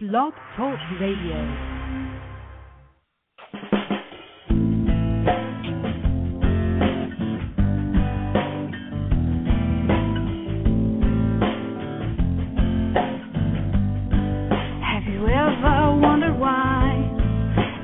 Blog Talk Radio. Have you ever wondered why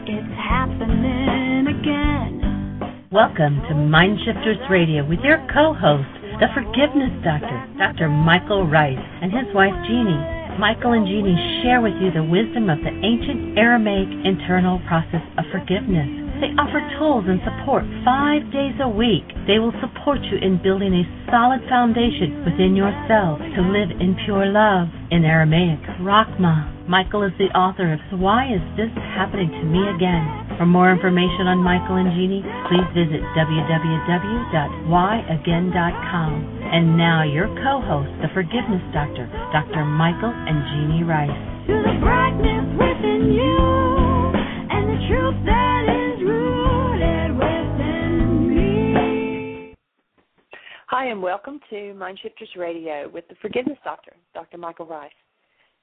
it's happening again? Welcome to Mindshifters Radio with your co-host, the Forgiveness Doctor, Dr. Michael Ryce, and his wife Jeanie. Michael and Jeannie share with you the wisdom of the ancient Aramaic internal process of forgiveness. They offer tools and support five days a week. They will support you in building a solid foundation within yourself to live in pure love. In Aramaic, rakhma. Michael is the author of Why Is This Happening to Me Again? For more information on Michael and Jeannie, please visit www.whyagain.com. And now your co-host, the Forgiveness Doctor, Dr. Michael and Jeanie Ryce. To the brightness within you and the truth that is rooted within me. Hi, and welcome to Mindshifters Radio with the Forgiveness Doctor, Dr. Michael Ryce.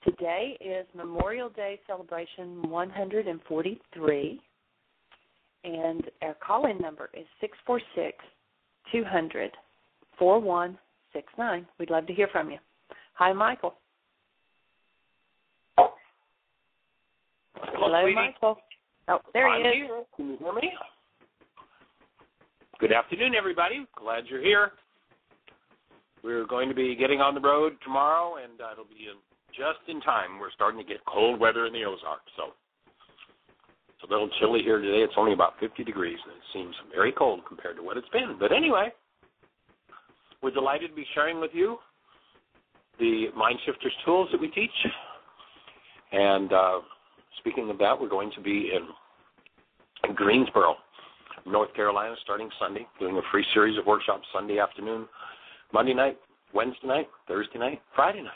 Today is Memorial Day Celebration 143, and our call in number is 646 200 4169. We'd love to hear from you. Hi, Michael. Hello, sweetie. Michael. Oh, there he I'm is. here. Can you hear me? Good afternoon, everybody. Glad you're here. We're going to be getting on the road tomorrow, and uh, it'll be just in time. We're starting to get cold weather in the Ozarks, so it's a little chilly here today. It's only about 50 degrees, and it seems very cold compared to what it's been. But anyway, we're delighted to be sharing with you the Mind Shifters tools that we teach. And uh, speaking of that, we're going to be in Greensboro, North Carolina, starting Sunday, doing a free series of workshops Sunday afternoon, Monday night, Wednesday night, Thursday night, Friday night.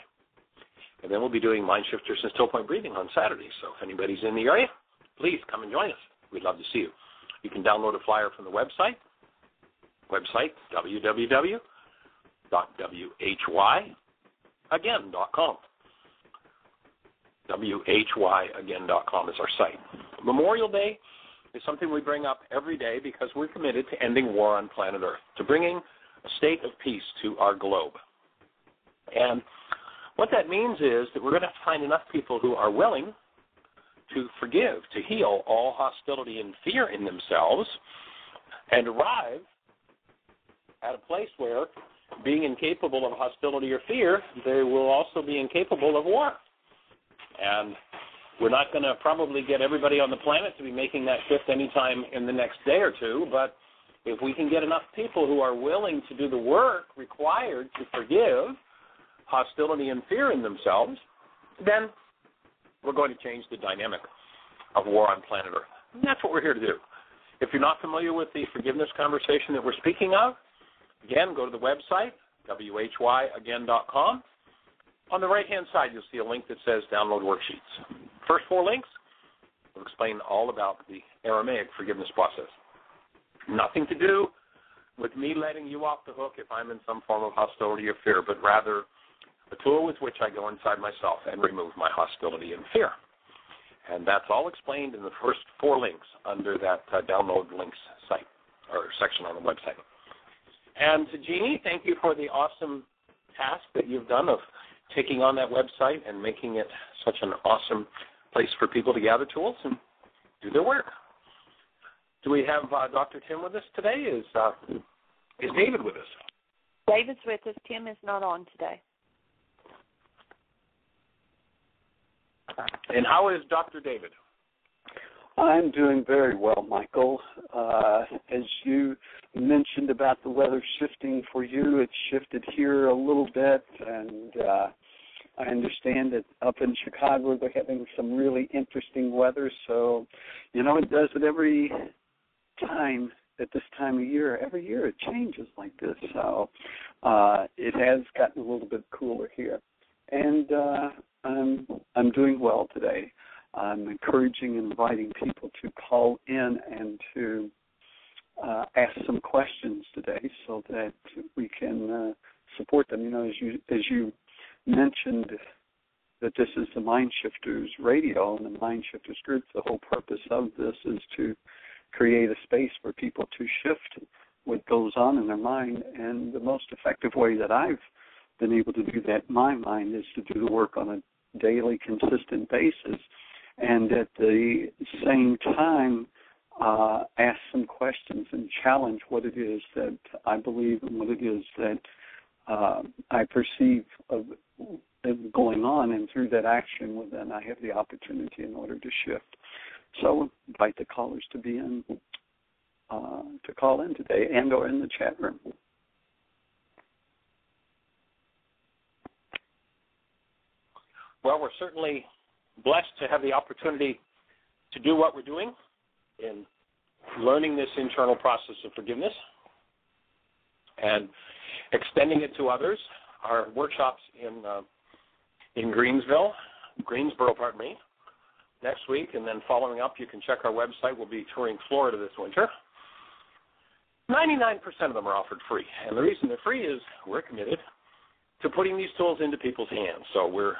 And then we'll be doing Mind Shifters and Still Point Breathing on Saturday. So if anybody's in the area, please come and join us. We'd love to see you. You can download a flyer from the website, website www.whyagain.com. com is our site. Memorial Day is something we bring up every day because we're committed to ending war on planet Earth, to bringing a state of peace to our globe. And what that means is that we're going to have to find enough people who are willing to forgive, to heal all hostility and fear in themselves, and arrive at a place where, being incapable of hostility or fear, they will also be incapable of war. And we're not going to probably get everybody on the planet to be making that shift anytime in the next day or two, but if we can get enough people who are willing to do the work required to forgive hostility and fear in themselves, then we're going to change the dynamic of war on planet Earth. And that's what we're here to do. If you're not familiar with the forgiveness conversation that we're speaking of, again, go to the website, whyagain.com. On the right hand side, you'll see a link that says download worksheets. First four links will explain all about the Aramaic forgiveness process. Nothing to do with me letting you off the hook if I'm in some form of hostility or fear, but rather a tool with which I go inside myself and remove my hostility and fear. And that's all explained in the first four links under that uh, download links site or section on the website. And Jeannie, thank you for the awesome task that you've done of taking on that website and making it such an awesome place for people to gather tools and do their work. Do we have uh, Dr. Tim with us today? Is uh, is David with us? David's with us. Tim is not on today. And how is Dr. David? I'm doing very well, Michael. Uh, as you mentioned about the weather shifting for you, it shifted here a little bit, and uh, I understand that up in Chicago they're having some really interesting weather. So, you know, it does it every time at this time of year. Every year it changes like this. So, uh, it has gotten a little bit cooler here, and uh, I'm I'm doing well today. I'm encouraging and inviting people to call in and to uh, ask some questions today so that we can uh, support them. You know, as you as you mentioned that this is the Mind Shifters radio and the Mind Shifters group. The whole purpose of this is to create a space for people to shift what goes on in their mind. And the most effective way that I've been able to do that in my mind is to do the work on a daily, consistent basis. And at the same time, uh, ask some questions and challenge what it is that I believe and what it is that uh, I perceive of, of going on, and through that action, then I have the opportunity in order to shift. So invite the callers to be in, uh, to call in today, and or in the chat room. Well, we're certainly blessed to have the opportunity to do what we're doing in learning this internal process of forgiveness and extending it to others. Our workshops in uh, in Greensville, Greensboro, pardon me, next week, and then following up, you can check our website. We'll be touring Florida this winter. 99% of them are offered free, and the reason they're free is we're committed to putting these tools into people's hands. So we're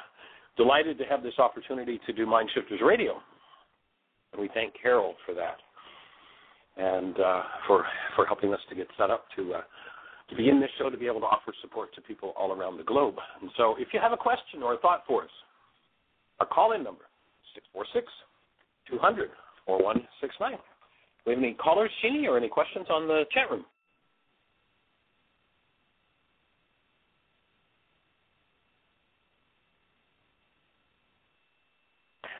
delighted to have this opportunity to do Mind Shifters Radio, and we thank Carol for that and uh, for for helping us to get set up to uh, to begin this show to be able to offer support to people all around the globe. And so, if you have a question or a thought for us, our call-in number 646 200 4169. Do we have any callers, Jeannie, or any questions on the chat room?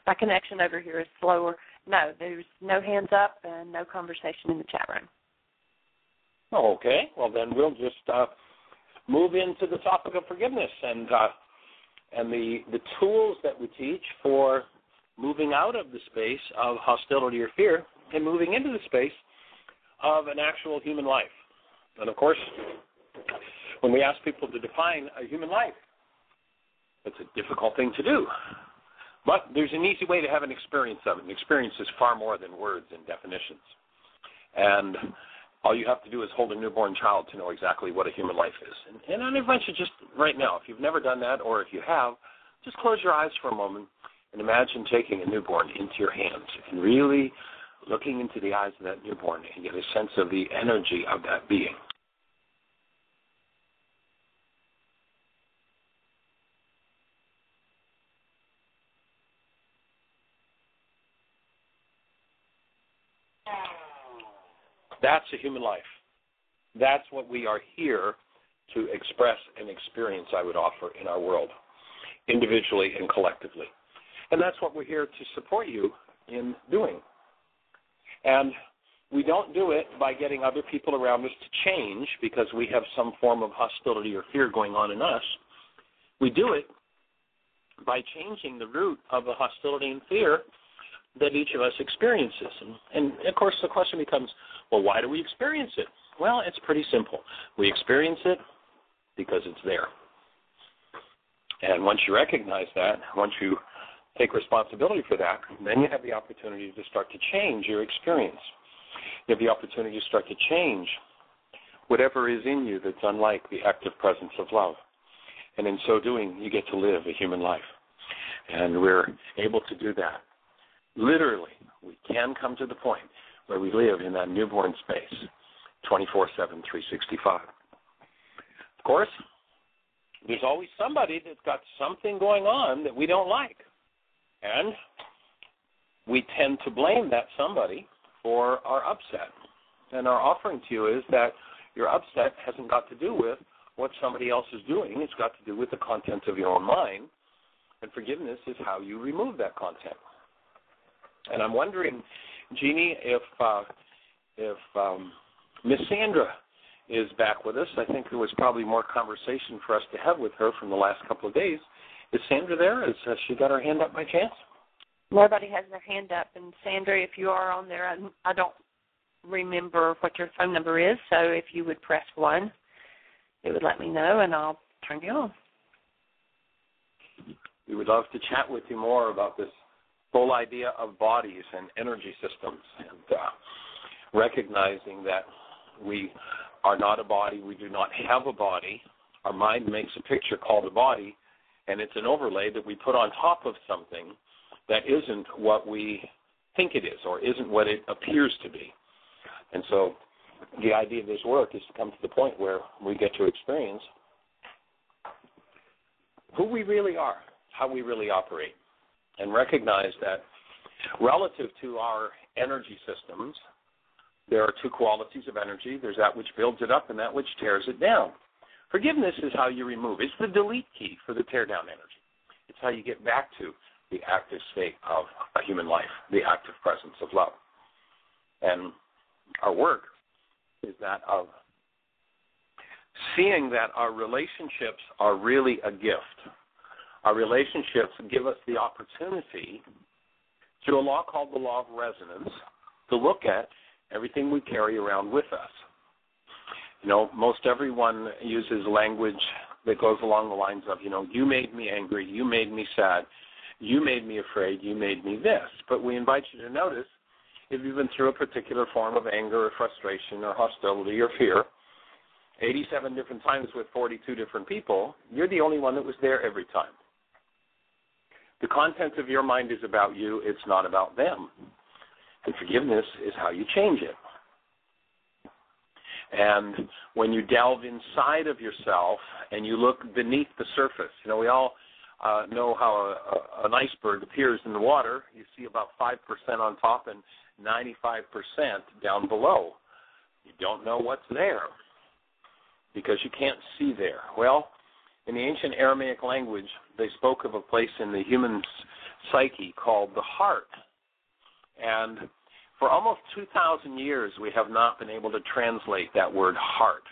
My connection over here is slower. No, there's no hands up and no conversation in the chat room. Okay, well then we'll just uh, move into the topic of forgiveness and uh, and the the tools that we teach for moving out of the space of hostility or fear and moving into the space of an actual human life. And of course, when we ask people to define a human life, it's a difficult thing to do. But there's an easy way to have an experience of it. An experience is far more than words and definitions. And all you have to do is hold a newborn child to know exactly what a human life is. And, and I invite you just right now, if you've never done that, or if you have, just close your eyes for a moment and imagine taking a newborn into your hands and really looking into the eyes of that newborn and get a sense of the energy of that being. That's a human life. That's what we are here to express and experience, I would offer, in our world, individually and collectively. And that's what we're here to support you in doing. And we don't do it by getting other people around us to change because we have some form of hostility or fear going on in us. We do it by changing the root of the hostility and fear that each of us experiences. And, and of course, the question becomes well, why do we experience it? Well, it's pretty simple. We experience it because it's there. And once you recognize that, once you take responsibility for that, then you have the opportunity to start to change your experience. You have the opportunity to start to change whatever is in you that's unlike the active presence of love. And in so doing, you get to live a human life. And we're able to do that. Literally, we can come to the point where we live in that newborn space 24 7, 365. Of course, there's always somebody that's got something going on that we don't like. And we tend to blame that somebody for our upset. And our offering to you is that your upset hasn't got to do with what somebody else is doing, it's got to do with the content of your own mind. And forgiveness is how you remove that content. And I'm wondering Jeannie, if uh, if um, Miss Sandra is back with us, I think there was probably more conversation for us to have with her from the last couple of days. Is Sandra there? Is has she got her hand up by chance? Nobody has their hand up. And Sandra, if you are on there, I, I don't remember what your phone number is. So if you would press one, it would let me know, and I'll turn you on. We would love to chat with you more about this whole idea of bodies and energy systems and uh, recognizing that we are not a body, we do not have a body. Our mind makes a picture called a body, And it's an overlay that we put on top of something that isn't what we think it is or isn't what it appears to be. And so the idea of this work is to come to the point where we get to experience who we really are, how we really operate, and recognize that relative to our energy systems, there are two qualities of energy there's that which builds it up and that which tears it down. Forgiveness is how you remove. It's the delete key for the tear down energy. It's how you get back to the active state of a human life, the active presence of love. And our work is that of seeing that our relationships are really a gift. Our relationships give us the opportunity, through a law called the law of resonance, to look at everything we carry around with us. You know, most everyone uses language that goes along the lines of, you know, you made me angry, you made me sad, you made me afraid, you made me this. But we invite you to notice if you've been through a particular form of anger or frustration or hostility or fear, 87 different times with 42 different people, you're the only one that was there every time. The content of your mind is about you, it's not about them. And forgiveness is how you change it. And when you delve inside of yourself and you look beneath the surface, you know, we all uh, know how a, a, an iceberg appears in the water. You see about 5% on top and 95% down below. You don't know what's there because you can't see there. Well, in the ancient Aramaic language, they spoke of a place in the human psyche called the heart. And for almost 2,000 years, we have not been able to translate that word heart.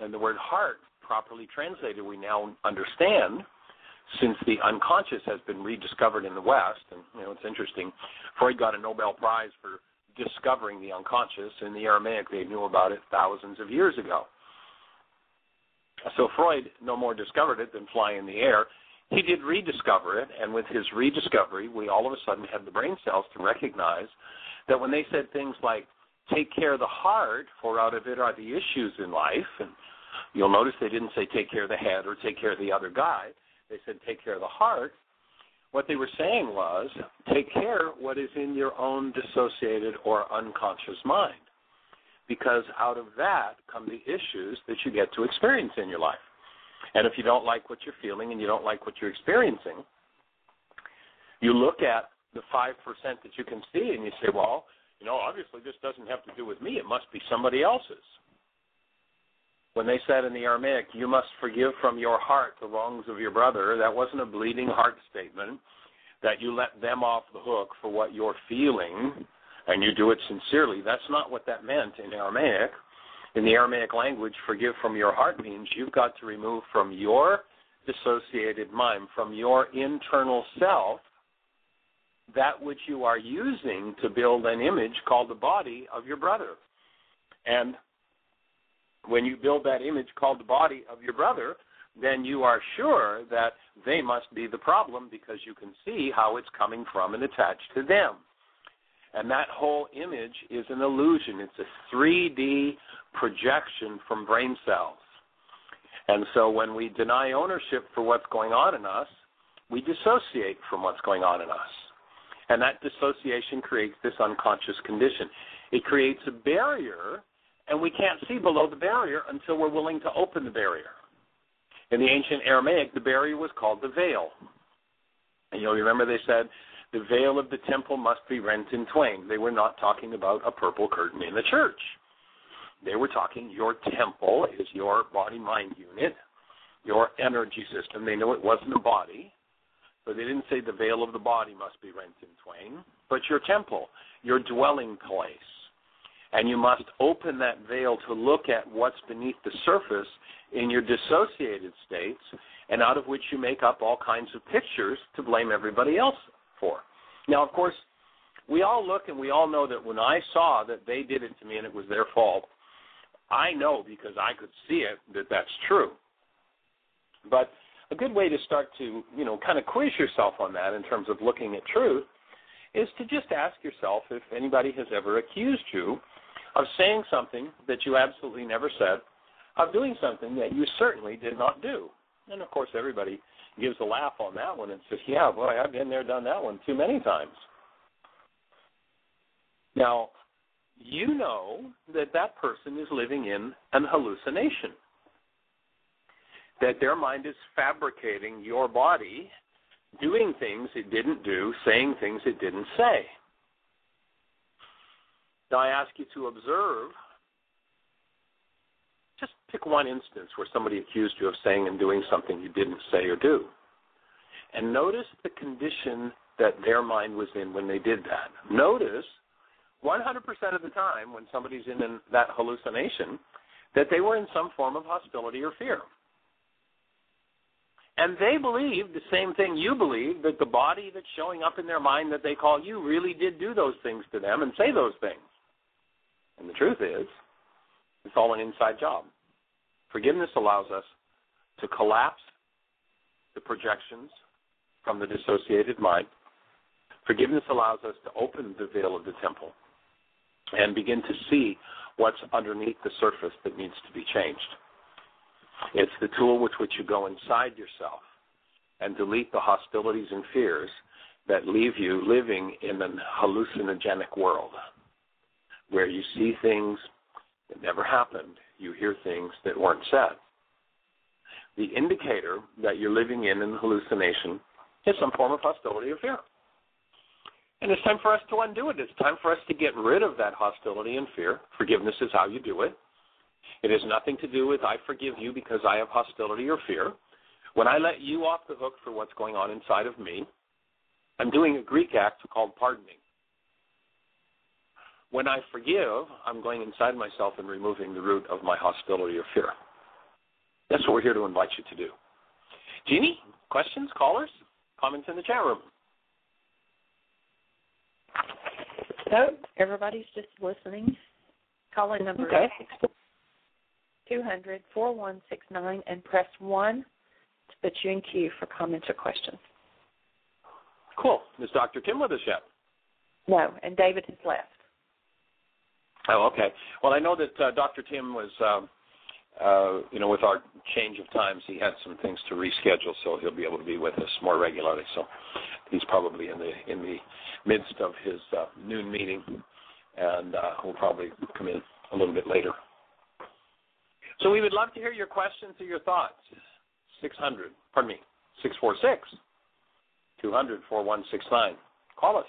And the word heart, properly translated, we now understand since the unconscious has been rediscovered in the West. And, you know, it's interesting. Freud got a Nobel Prize for discovering the unconscious. In the Aramaic, they knew about it thousands of years ago. So Freud no more discovered it than fly in the air. He did rediscover it, and with his rediscovery, we all of a sudden had the brain cells to recognize that when they said things like, take care of the heart, for out of it are the issues in life, and you'll notice they didn't say take care of the head or take care of the other guy. They said take care of the heart. What they were saying was take care what is in your own dissociated or unconscious mind because out of that come the issues that you get to experience in your life. And if you don't like what you're feeling and you don't like what you're experiencing, you look at the 5% that you can see and you say, well, you know, obviously this doesn't have to do with me. It must be somebody else's. When they said in the Aramaic, you must forgive from your heart the wrongs of your brother, that wasn't a bleeding heart statement that you let them off the hook for what you're feeling and you do it sincerely. That's not what that meant in Aramaic. In the Aramaic language, forgive from your heart means you've got to remove from your dissociated mind, from your internal self, that which you are using to build an image called the body of your brother. And when you build that image called the body of your brother, then you are sure that they must be the problem because you can see how it's coming from and attached to them. And that whole image is an illusion. It's a 3D projection from brain cells. And so when we deny ownership for what's going on in us, we dissociate from what's going on in us. And that dissociation creates this unconscious condition. It creates a barrier, and we can't see below the barrier until we're willing to open the barrier. In the ancient Aramaic, the barrier was called the veil. And you'll remember they said, the veil of the temple must be rent in twain. They were not talking about a purple curtain in the church. They were talking your temple is your body mind unit, your energy system. They knew it wasn't a body, but they didn't say the veil of the body must be rent in twain, but your temple, your dwelling place. And you must open that veil to look at what's beneath the surface in your dissociated states, and out of which you make up all kinds of pictures to blame everybody else for. Now, of course, we all look and we all know that when I saw that they did it to me and it was their fault, I know because I could see it that that's true. But a good way to start to, you know, kind of quiz yourself on that in terms of looking at truth is to just ask yourself if anybody has ever accused you of saying something that you absolutely never said, of doing something that you certainly did not do. And of course, everybody gives a laugh on that one and says, "Yeah, boy, I've been there, done that one too many times." Now, you know that that person is living in an hallucination. That their mind is fabricating your body, doing things it didn't do, saying things it didn't say. Now, I ask you to observe. Pick one instance where somebody accused you of saying and doing something you didn't say or do. And notice the condition that their mind was in when they did that. Notice 100% of the time when somebody's in an, that hallucination that they were in some form of hostility or fear. And they believe the same thing you believe that the body that's showing up in their mind that they call you really did do those things to them and say those things. And the truth is, it's all an inside job. Forgiveness allows us to collapse the projections from the dissociated mind. Forgiveness allows us to open the veil of the temple and begin to see what's underneath the surface that needs to be changed. It's the tool with which you go inside yourself and delete the hostilities and fears that leave you living in an hallucinogenic world where you see things that never happened, you hear things that weren't said. The indicator that you're living in an hallucination is some form of hostility or fear. And it's time for us to undo it. It's time for us to get rid of that hostility and fear. Forgiveness is how you do it. It has nothing to do with I forgive you because I have hostility or fear. When I let you off the hook for what's going on inside of me, I'm doing a Greek act called pardoning. When I forgive, I'm going inside myself and removing the root of my hostility or fear. That's what we're here to invite you to do. Jeannie, questions, callers, comments in the chat room? So everybody's just listening. Call in number Okay. two hundred four one six nine and press one to put you in queue for comments or questions. Cool. Is Dr. Tim with us yet? No, and David has left. Oh, okay. Well, I know that uh, Dr. Tim was, um, uh, you know, with our change of times, he had some things to reschedule, so he'll be able to be with us more regularly. So he's probably in the in the midst of his uh, noon meeting, and uh, will probably come in a little bit later. So we would love to hear your questions or your thoughts. 600, pardon me, 646 200 4169. Call us.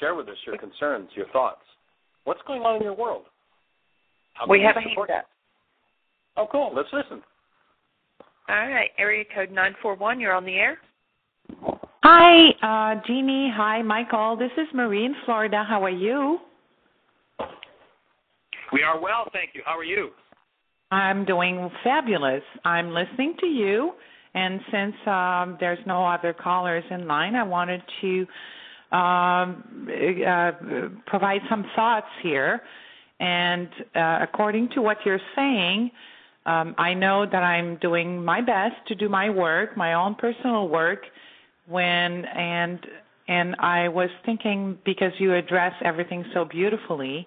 Share with us your concerns, your thoughts. What's going on in your world? How we have a hand up. Oh, cool. Let's listen. All right, area code nine four one. You're on the air. Hi, uh, Jeannie. Hi, Michael. This is Marie in Florida. How are you? We are well, thank you. How are you? I'm doing fabulous. I'm listening to you, and since um, there's no other callers in line, I wanted to um, uh, provide some thoughts here. And uh, according to what you're saying, um, I know that I'm doing my best to do my work, my own personal work, when and and I was thinking because you address everything so beautifully,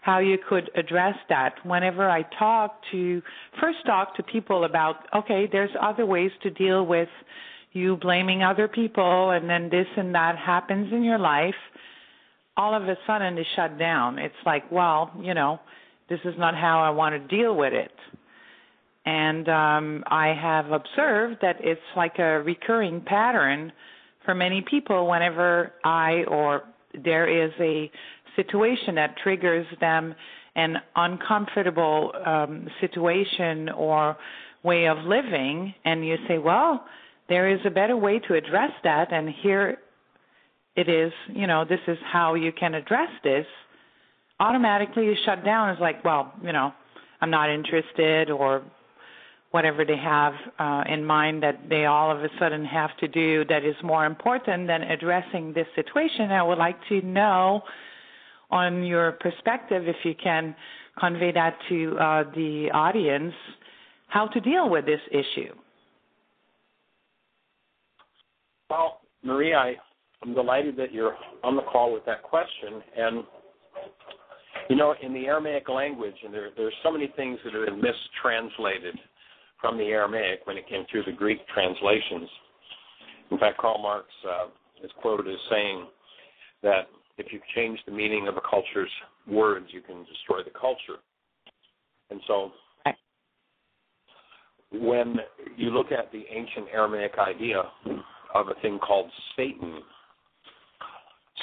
how you could address that. Whenever I talk to first talk to people about okay, there's other ways to deal with you blaming other people and then this and that happens in your life, all of a sudden they shut down. It's like, well, you know, this is not how I want to deal with it. And um, I have observed that it's like a recurring pattern for many people whenever I or there is a situation that triggers them an uncomfortable um, situation or way of living, and you say, well, there is a better way to address that, and here it is, you know, this is how you can address this. Automatically, you shut down. It's like, well, you know, I'm not interested, or whatever they have uh, in mind that they all of a sudden have to do that is more important than addressing this situation. I would like to know, on your perspective, if you can convey that to uh, the audience, how to deal with this issue. Well, Marie, I, I'm delighted that you're on the call with that question. And, you know, in the Aramaic language, and there, there's so many things that have been mistranslated from the Aramaic when it came through the Greek translations. In fact, Karl Marx uh, is quoted as saying that if you change the meaning of a culture's words, you can destroy the culture. And so, when you look at the ancient Aramaic idea of a thing called Satan,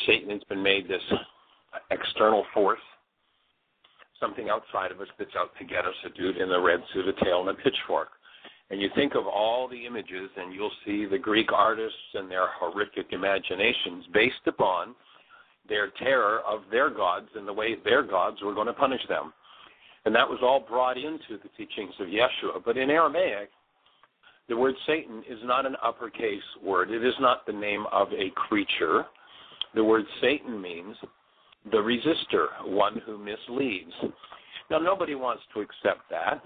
Satan has been made this external force, something outside of us that's out to get us, a dude in a red suit, a tail, and a pitchfork. And you think of all the images, and you'll see the Greek artists and their horrific imaginations based upon their terror of their gods and the way their gods were going to punish them. And that was all brought into the teachings of Yeshua. But in Aramaic, the word Satan is not an uppercase word. It is not the name of a creature. The word Satan means the resistor, one who misleads. Now, nobody wants to accept that,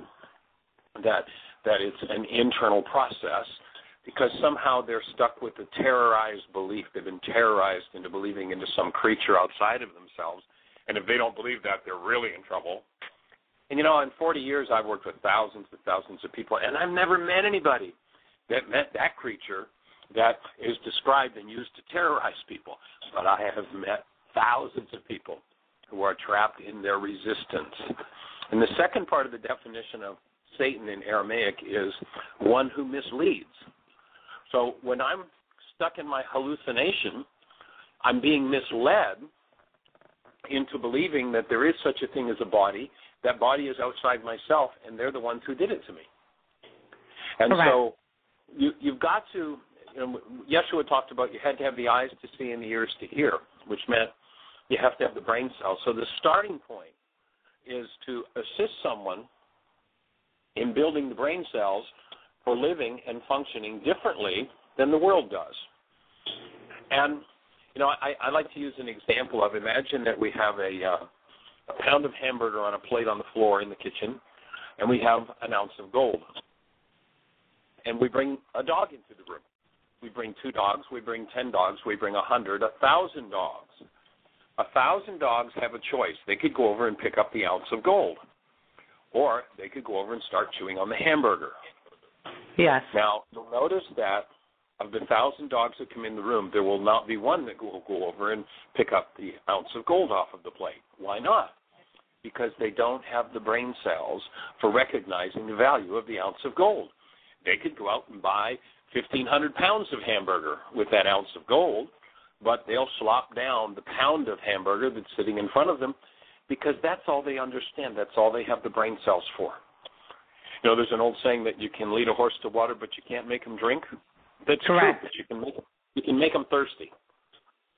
that, that it's an internal process, because somehow they're stuck with the terrorized belief. They've been terrorized into believing into some creature outside of themselves. And if they don't believe that, they're really in trouble. And you know, in 40 years, I've worked with thousands and thousands of people, and I've never met anybody that met that creature that is described and used to terrorize people. But I have met thousands of people who are trapped in their resistance. And the second part of the definition of Satan in Aramaic is one who misleads. So when I'm stuck in my hallucination, I'm being misled into believing that there is such a thing as a body. That body is outside myself, and they're the ones who did it to me. And Correct. so you, you've got to. You know, Yeshua talked about you had to have the eyes to see and the ears to hear, which meant you have to have the brain cells. So the starting point is to assist someone in building the brain cells for living and functioning differently than the world does. And you know, I, I like to use an example of imagine that we have a, uh, a pound of hamburger on a plate on the floor in the kitchen, and we have an ounce of gold. And we bring a dog into the room. We bring two dogs, we bring ten dogs, we bring a hundred, a thousand dogs. A thousand dogs have a choice. They could go over and pick up the ounce of gold, or they could go over and start chewing on the hamburger. Yes. Now, you'll notice that of the thousand dogs that come in the room, there will not be one that will go over and pick up the ounce of gold off of the plate. Why not? Because they don't have the brain cells for recognizing the value of the ounce of gold. They could go out and buy 1,500 pounds of hamburger with that ounce of gold, but they'll slop down the pound of hamburger that's sitting in front of them because that's all they understand. That's all they have the brain cells for. You know, there's an old saying that you can lead a horse to water, but you can't make him drink. That's Correct. true. You can make you can make them thirsty,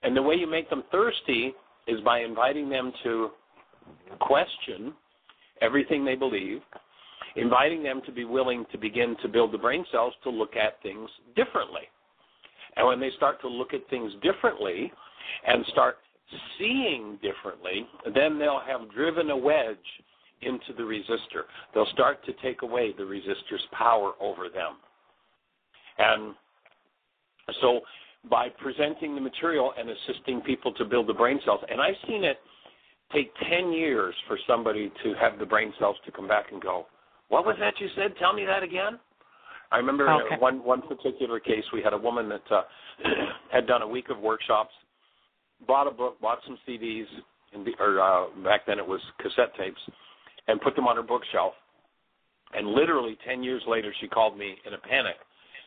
and the way you make them thirsty is by inviting them to question everything they believe, inviting them to be willing to begin to build the brain cells to look at things differently. And when they start to look at things differently and start seeing differently, then they'll have driven a wedge into the resistor. They'll start to take away the resistor's power over them. And so by presenting the material and assisting people to build the brain cells, and I've seen it take 10 years for somebody to have the brain cells to come back and go, what was that you said? Tell me that again. I remember Okay. one one particular case. We had a woman that uh, had done a week of workshops, bought a book, bought some CDs, and the, or uh, back then it was cassette tapes, and put them on her bookshelf. And literally ten years later, she called me in a panic.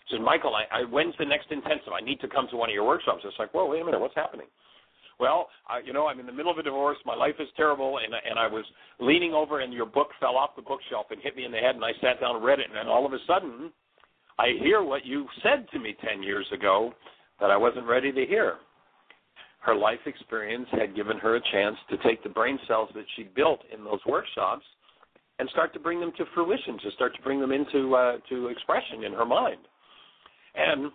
She said, "Michael, I, I when's the next intensive? I need to come to one of your workshops." It's like, "Whoa, wait a minute, what's happening?" Well, I, you know, I'm in the middle of a divorce. My life is terrible, and and I was leaning over, and your book fell off the bookshelf and hit me in the head, and I sat down and read it, and then all of a sudden, I hear what you said to me ten years ago that I wasn't ready to hear. Her life experience had given her a chance to take the brain cells that she built in those workshops and start to bring them to fruition, to start to bring them into uh, to expression in her mind. And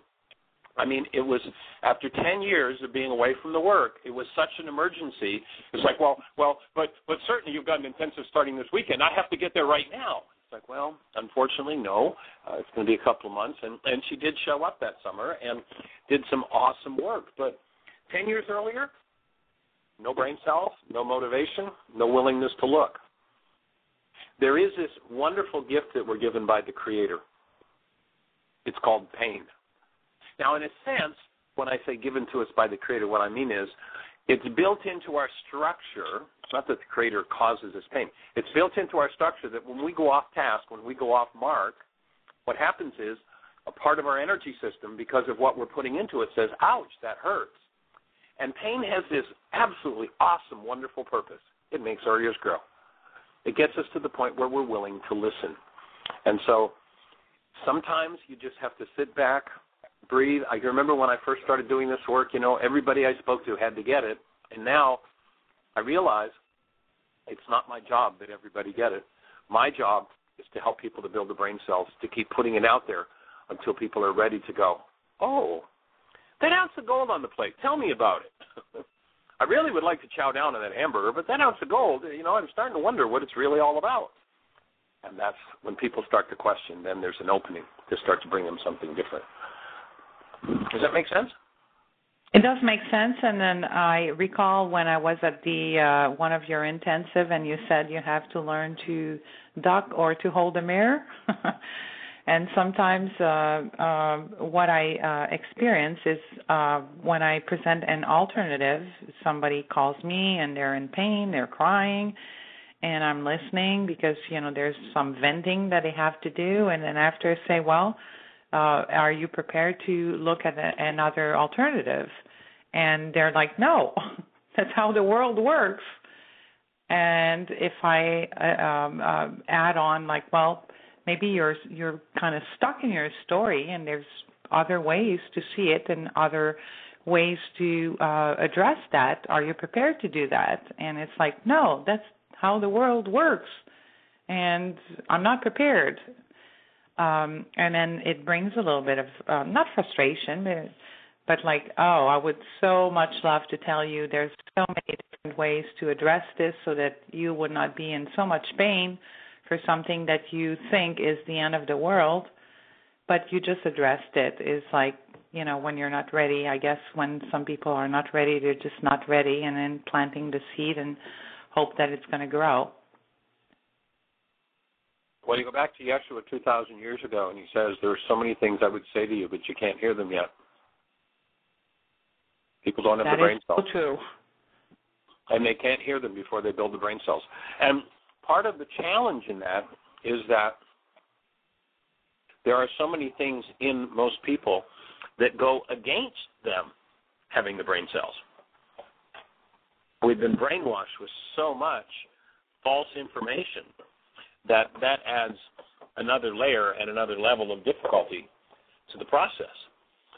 I mean, it was after ten years of being away from the work, it was such an emergency. It's like, well, well, but but certainly you've got an intensive starting this weekend. I have to get there right now. It's like, well, unfortunately, no. Uh, it's going to be a couple of months, and and she did show up that summer and did some awesome work. But ten years earlier, no brain cells, no motivation, no willingness to look. There is this wonderful gift that we're given by the Creator. It's called pain. Now, in a sense, when I say given to us by the Creator, what I mean is it's built into our structure. It's not that the Creator causes this pain. It's built into our structure that when we go off task, when we go off mark, what happens is a part of our energy system, because of what we're putting into it, says, ouch, that hurts. And pain has this absolutely awesome, wonderful purpose. It makes our ears grow. It gets us to the point where we're willing to listen. And so sometimes you just have to sit back, breathe. I remember when I first started doing this work, you know, everybody I spoke to had to get it. And now I realize it's not my job that everybody get it. My job is to help people to build the brain cells, to keep putting it out there until people are ready to go, oh, that ounce of gold on the plate, tell me about it. I really would like to chow down on that hamburger, but that ounce of gold, you know, I'm starting to wonder what it's really all about. And that's when people start to question, then there's an opening to start to bring them something different. Does that make sense? It does make sense. And then I recall when I was at the uh, one of your intensive, and you said you have to learn to duck or to hold a mirror. and sometimes uh, uh, what I uh, experience is uh, when I present an alternative, somebody calls me and they're in pain, they're crying, and I'm listening because you know there's some venting that they have to do, and then after I say, well uh, are you prepared to look at a, another alternative? And they're like, no, that's how the world works. And if I uh, um, uh, add on, like, well, maybe you're you're kind of stuck in your story, and there's other ways to see it and other ways to uh, address that. Are you prepared to do that? And it's like, no, that's how the world works, and I'm not prepared. Um and then it brings a little bit of um, not frustration but, but like oh i would so much love to tell you there's so many different ways to address this so that you would not be in so much pain for something that you think is the end of the world but you just addressed it. Is like you know when you're not ready i guess when some people are not ready they're just not ready and then planting the seed and hope that it's going to grow Well, you go back to Yeshua 2,000 years ago, and he says, There are so many things I would say to you, but you can't hear them yet. People don't have that the brain is cells. so true And they can't hear them before they build the brain cells. And part of the challenge in that is that there are so many things in most people that go against them having the brain cells. We've been brainwashed with so much false information that that adds another layer and another level of difficulty to the process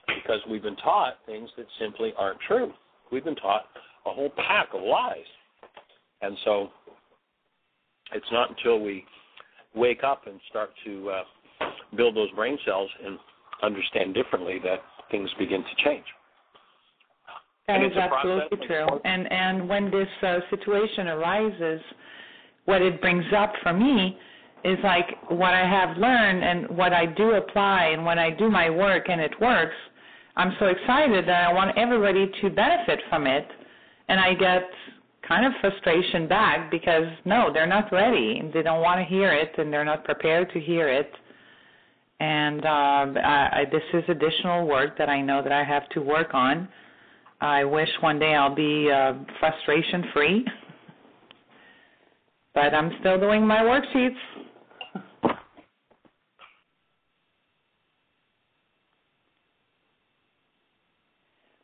because we've been taught things that simply aren't true. We've been taught a whole pack of lies. And so it's not until we wake up and start to uh, build those brain cells and understand differently that things begin to change. That And is it's a process absolutely true. And and when this uh, situation arises, what it brings up for me is like what I have learned and what I do apply and when I do my work and it works, I'm so excited that I want everybody to benefit from it. And I get kind of frustration back because no, they're not ready. They don't want to hear it and they're not prepared to hear it. And uh, I, I, this is additional work that I know that I have to work on. I wish one day I'll be uh, frustration free, but I'm still doing my worksheets.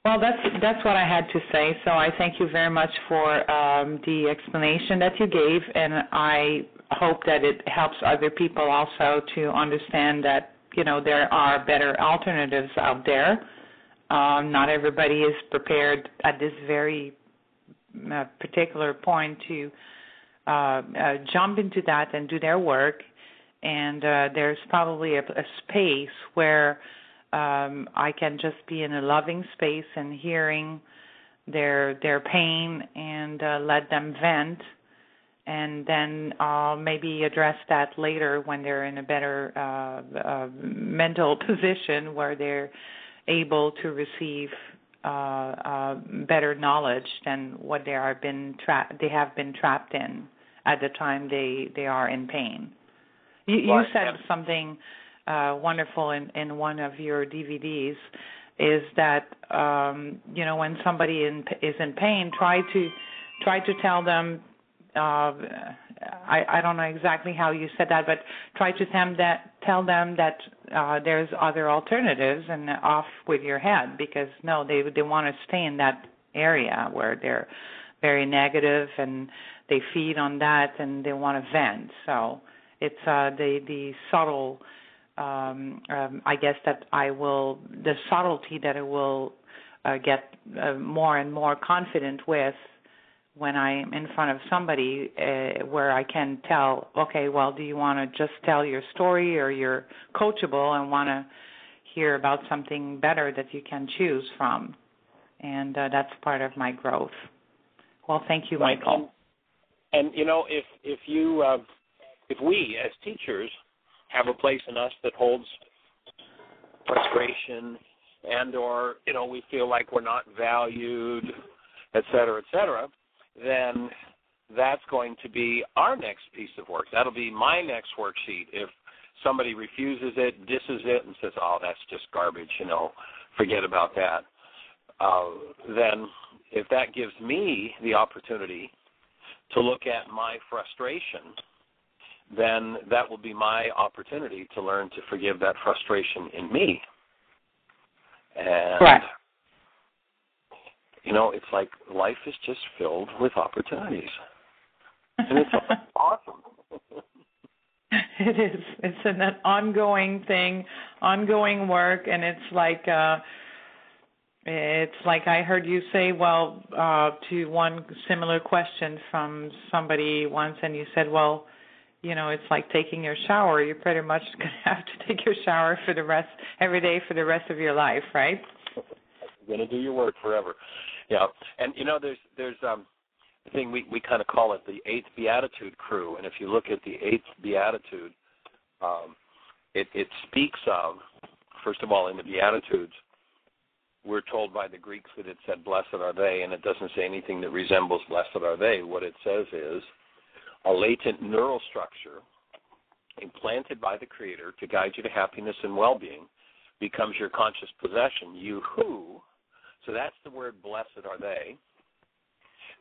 Well, that's that's what I had to say. So I thank you very much for um, the explanation that you gave, and I hope that it helps other people also to understand that you know there are better alternatives out there. Um, not everybody is prepared at this very uh, particular point to uh, uh, jump into that and do their work. And uh, there's probably a, a space where um, I can just be in a loving space and hearing their their pain and uh, let them vent, and then I'll maybe address that later when they're in a better mental position where they're able to receive uh, uh, better knowledge than what they are been tra- they have been trapped in at the time they they are in pain. You, you Right, said something uh, wonderful in, in one of your DVDs is that um, you know when somebody in, is in pain, try to try to tell them. Uh, I, I don't know exactly how you said that, but try to them that tell them that uh, there's other alternatives and off with your head because no, they they want to stay in that area where they're very negative and they feed on that and they want to vent. So it's uh, the the subtle um, um, I guess that I will the subtlety that I will uh, get uh, more and more confident with when I'm in front of somebody uh, where I can tell, okay, well, do you want to just tell your story or you're coachable and want to hear about something better that you can choose from? And uh, that's part of my growth. Well, thank you, Right, Michael. And, and you know, if if you uh, if we as teachers have a place in us that holds frustration and or you know we feel like we're not valued, et cetera, et cetera, then that's going to be our next piece of work. That'll be my next worksheet. If somebody refuses it, disses it, and says, "Oh, that's just garbage," you know, forget about that. Uh, then, if that gives me the opportunity to look at my frustration, then that will be my opportunity to learn to forgive that frustration in me. And Correct. You know, it's like life is just filled with opportunities. And it's awesome. it is. It's an ongoing thing, ongoing work, and it's like uh it's like I heard you say, well, uh to one similar question from somebody once, and you said, well, you know, it's like taking your shower. You're pretty much gonna have to take your shower for the rest every day for the rest of your life, right? You're gonna do your work forever. Yeah. And you know there's there's um a thing we, we kinda call it the eighth beatitude crew and if you look at the eighth beatitude, um it, it speaks of first of all in the Beatitudes we're told by the Greeks that it said blessed are they and it doesn't say anything that resembles blessed are they. What it says is a latent neural structure implanted by the Creator to guide you to happiness and well being becomes your conscious possession. You who, so that's the word blessed are they.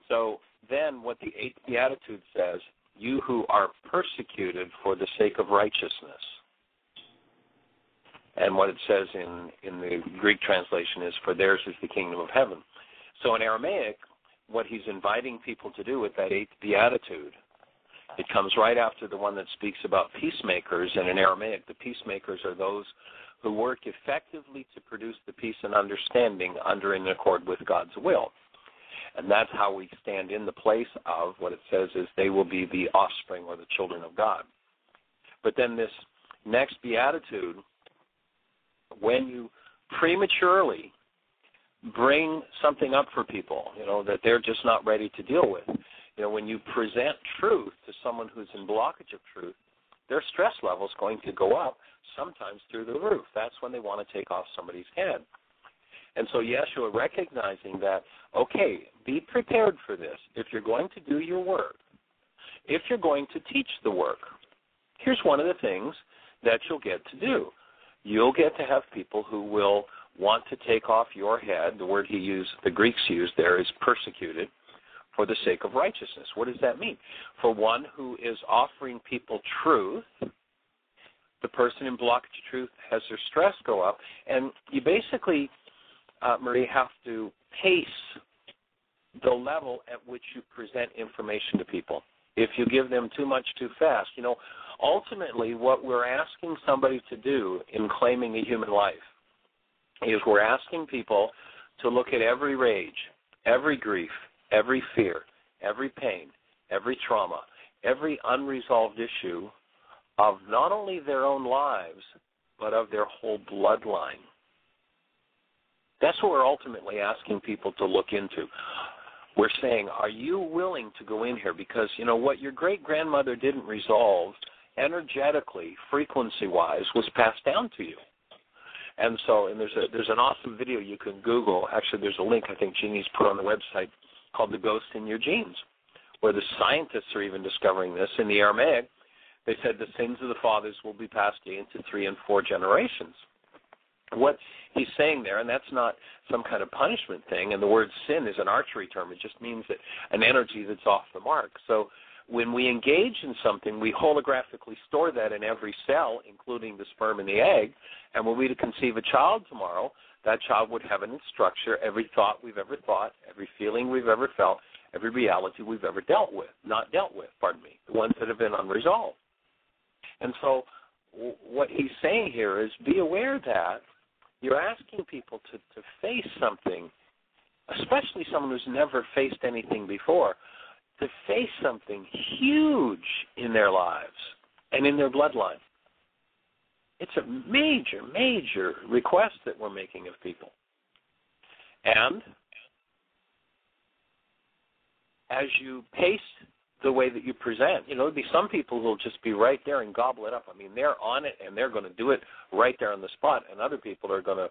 So then what the eighth beatitude says, you who are persecuted for the sake of righteousness. And what it says in, in the Greek translation is, for theirs is the kingdom of heaven. So in Aramaic, what he's inviting people to do with that eighth beatitude it comes right after the one that speaks about peacemakers, and in Aramaic, the peacemakers are those who work effectively to produce the peace and understanding under and in accord with God's will. And that's how we stand in the place of what it says is they will be the offspring or the children of God. But then this next beatitude, when you prematurely bring something up for people, you know, that they're just not ready to deal with, you know, when you present truth to someone who's in blockage of truth, their stress level is going to go up, sometimes through the roof. That's when they want to take off somebody's head. And so Yeshua recognizing that, okay, be prepared for this. If you're going to do your work, if you're going to teach the work, here's one of the things that you'll get to do. You'll get to have people who will want to take off your head. The word he used, the Greeks used there is persecuted for the sake of righteousness. What does that mean? For one who is offering people truth, the person in blockage of truth has their stress go up, and you basically, uh, Marie, have to pace the level at which you present information to people. If you give them too much too fast, you know, ultimately what we're asking somebody to do in claiming a human life is we're asking people to look at every rage, every grief, every fear, every pain, every trauma, every unresolved issue of not only their own lives, but of their whole bloodline. That's what we're ultimately asking people to look into. We're saying, are you willing to go in here? Because, you know, what your great grandmother didn't resolve energetically, frequency wise, was passed down to you. And so, and there's a there's an awesome video you can Google. Actually, there's a link I think Jeannie's put on the website called "The Ghost in Your Genes," where the scientists are even discovering this. In the Aramaic, they said the sins of the fathers will be passed into three and four generations. what he's saying there, and that's not some kind of punishment thing. And the word sin is an archery term; it just means that an energy that's off the mark. So when we engage in something, we holographically store that in every cell, including the sperm and the egg. And when we to conceive a child tomorrow, that child would have in its structure every thought we've ever thought, every feeling we've ever felt, every reality we've ever dealt with, not dealt with, pardon me, the ones that have been unresolved. And so what he's saying here is be aware that you're asking people to, to face something, especially someone who's never faced anything before, to face something huge in their lives and in their bloodline. It's a major, major request that we're making of people. And as you pace the way that you present, you know, there'll be some people who'll just be right there and gobble it up. I mean, they're on it and they're going to do it right there on the spot, and other people are going to,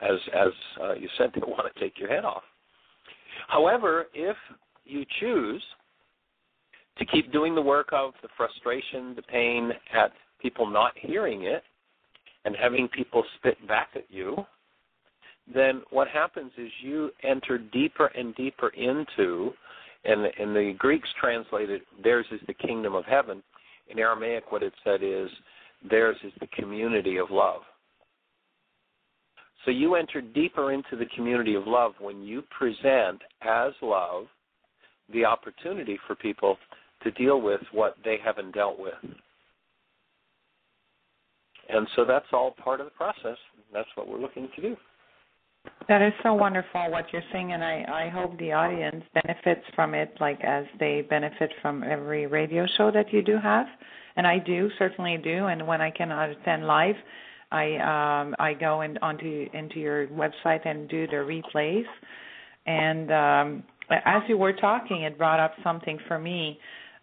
as as uh, you said, they want to take your head off. However, if you choose to keep doing the work of the frustration, the pain at people not hearing it, and having people spit back at you, then what happens is you enter deeper and deeper into, and the, and the Greeks translated, theirs is the kingdom of heaven. In Aramaic, what it said is, theirs is the community of love. So you enter deeper into the community of love when you present as love the opportunity for people to deal with what they haven't dealt with. And so that's all part of the process. That's what we're looking to do. That is so wonderful what you're saying, and I, I hope the audience benefits from it, like as they benefit from every radio show that you do have. And I do certainly do. And when I cannot attend live, I um, I go in, onto into your website and do the replays. And um, as you were talking, it brought up something for me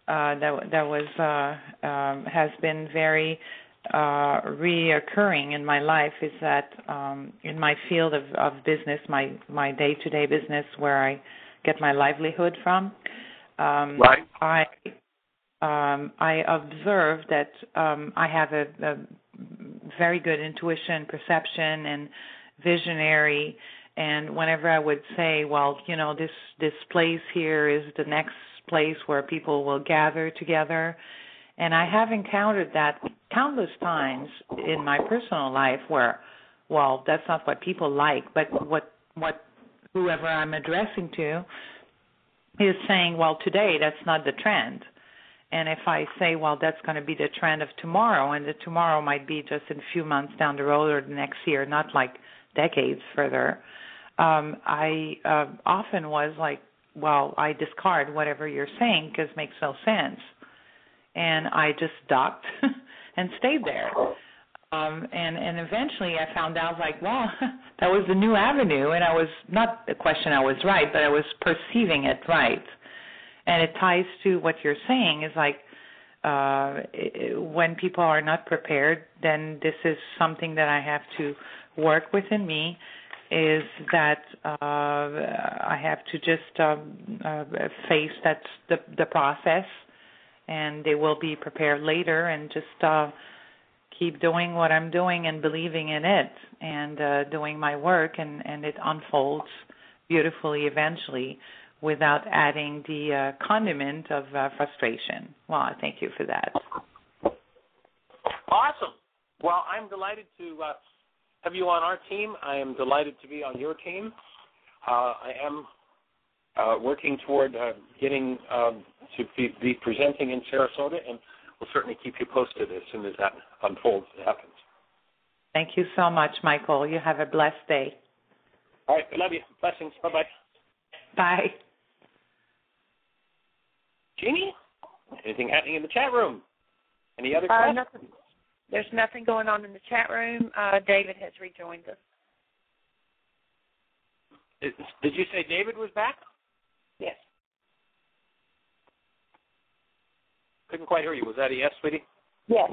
uh, that that was uh, um, has been very uh, reoccurring in my life is that um, in my field of, of business, my my day to day business, where I get my livelihood from, um, Right. I um, I observe that um, I have a, a very good intuition, perception, and visionary. And whenever I would say, well, you know, this this place here is the next place where people will gather together, and I have encountered that countless times in my personal life where, well, that's not what people like, but what what whoever I'm addressing to is saying, well, today that's not the trend. And if I say, well, that's going to be the trend of tomorrow, and the tomorrow might be just in a few months down the road or the next year, not like decades further, um, I uh, often was like, well, I discard whatever you're saying because it makes no sense. And I just ducked and stayed there. Um, and and eventually I found out like, well, that was the new avenue, and I was not the question I was right, but I was perceiving it right. And it ties to what you're saying is like uh when people are not prepared then this is something that i have to work within me is that uh i have to just um uh, face that the the process and they will be prepared later and just uh keep doing what i'm doing and believing in it and uh doing my work and and it unfolds beautifully eventually without adding the uh, condiment of uh, frustration. Well, thank you for that. Awesome. Well, I'm delighted to uh, have you on our team. I am delighted to be on your team. Uh, I am uh, working toward uh, getting um, to be, be presenting in Sarasota, and we'll certainly keep you posted as soon as that unfolds and happens. Thank you so much, Michael. You have a blessed day. All right. I love you. Blessings. Bye bye. Bye. Jeannie, anything happening in the chat room? Any other Uh, questions? nothing. There's nothing going on in the chat room. Uh, David has rejoined us. Did you say David was back? Yes. Couldn't quite hear you. Was that a yes, sweetie? Yes.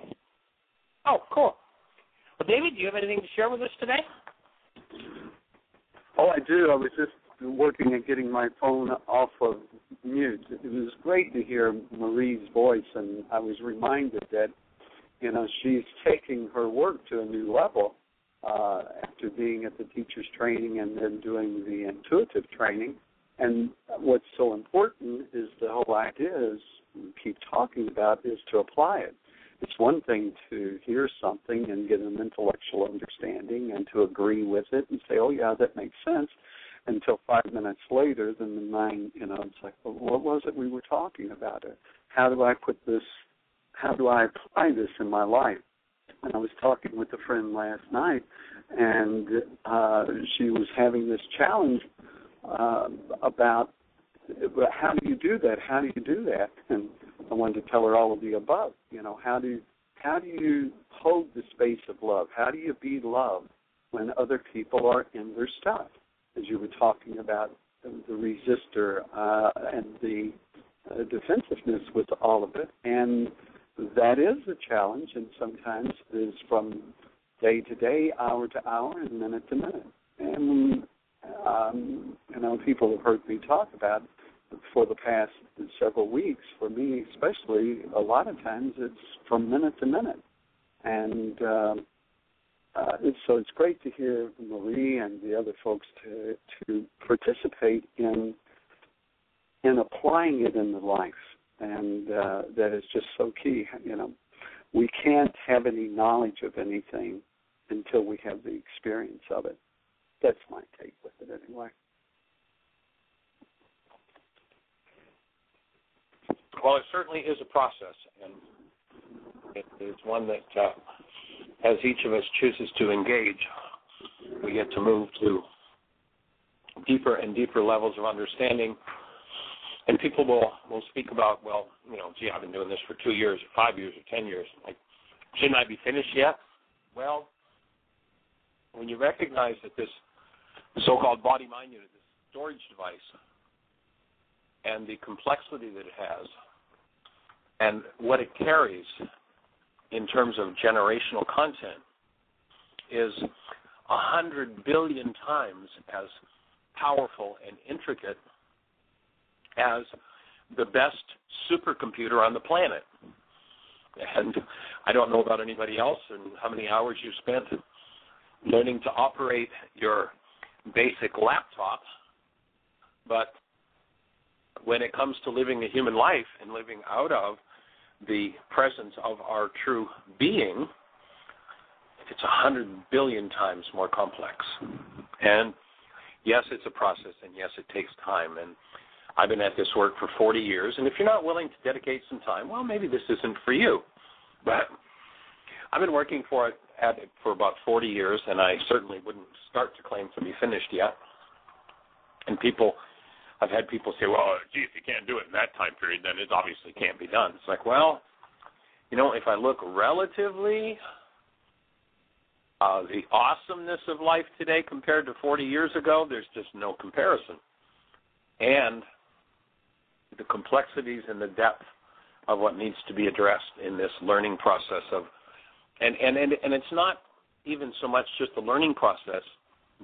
Oh, cool. Well, David, do you have anything to share with us today? Oh, I do. I was just working at getting my phone off of mute. It was great to hear Marie's voice, and I was reminded that, you know, she's taking her work to a new level. uh, after being at the teacher's training and then doing the intuitive training. And what's so important is the whole idea is keep talking about is to apply it. It's one thing to hear something and get an intellectual understanding and to agree with it and say, "Oh yeah, that makes sense." Until five minutes later, then the mind, you know, it's like, well, "What was it we were talking about? It. How do I put this? How do I apply this in my life?" And I was talking with a friend last night, and uh, she was having this challenge uh, about how do you do that? How do you do that? And I wanted to tell her all of the above. You know, how do you, how do you hold the space of love? How do you be love when other people are in their stuff? As you were talking about the, resistor uh, and the uh, defensiveness with all of it, and that is a challenge, and sometimes is from day to day, hour to hour, and minute to minute. And um, you know, people have heard me talk about for the past several weeks. For me, especially, a lot of times it's from minute to minute, and uh, uh, so it's great to hear Marie and the other folks to to participate in in applying it in the life, and uh, that is just so key. You know, we can't have any knowledge of anything until we have the experience of it. That's my take with it, anyway. Well, it certainly is a process, and it is one that, uh, as each of us chooses to engage, we get to move to deeper and deeper levels of understanding. And people will will speak about, well, you know, gee, I've been doing this for two years, or five years, or ten years. Like, shouldn't I be finished yet? Well, when you recognize that this so-called body-mind unit, this storage device, and the complexity that it has, and what it carries in terms of generational content is a hundred billion times as powerful and intricate as the best supercomputer on the planet. And I don't know about anybody else and how many hours you spent learning to operate your basic laptop, but when it comes to living a human life and living out of the presence of our true being, it's a hundred billion times more complex. And yes, it's a process, and yes, it takes time. And I've been at this work for 40 years, and if you're not willing to dedicate some time, well, maybe this isn't for you. But I've been working for it at it for about 40 years, and I certainly wouldn't start to claim to be finished yet. And people I've had people say, well, gee, if you can't do it in that time period, then it obviously can't be done. It's like, well, you know, if I look relatively, uh, the awesomeness of life today compared to 40 years ago, there's just no comparison. And the complexities and the depth of what needs to be addressed in this learning process of, and and and, and it's not even so much just the learning process